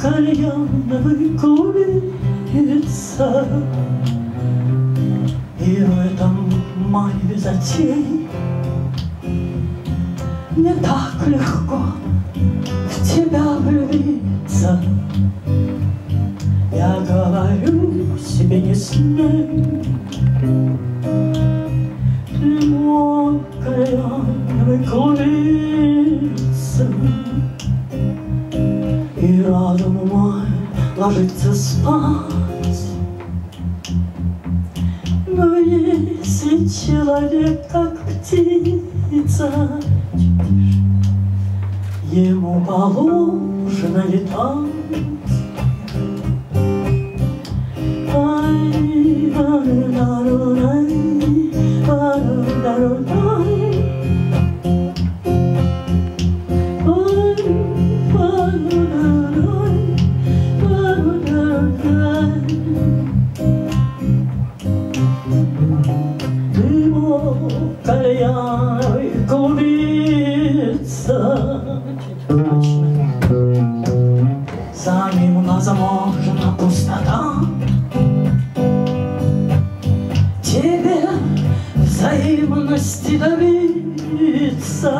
кальяновый клубится И в этом мареве затей Не так легко в тебя влюбиться. Я говорю себе не смей. Ты И разум мой ложится спать. Но если человек как птица Ему положено летать Кальяновый клубится Самим возможна пустота. Тебе взаимности добиться.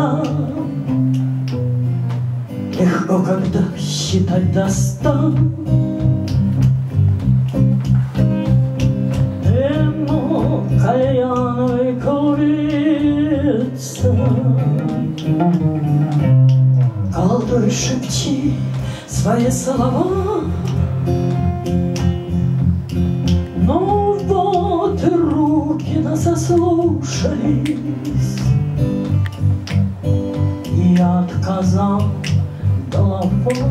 Легко, когда считать до Колдуй, шепчи свои слова. Ну вот руки нас ослушались И отказал головой